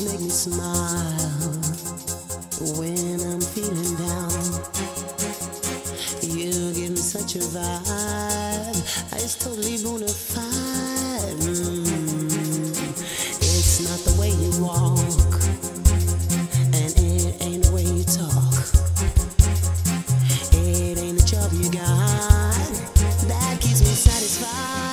always make me smile when I'm feeling down. You give me such a vibe, it's totally bona mm. It's not the way you walk, and it ain't the way you talk. It ain't the job you got that keeps me satisfied.